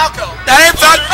Falco. That ain't Falco.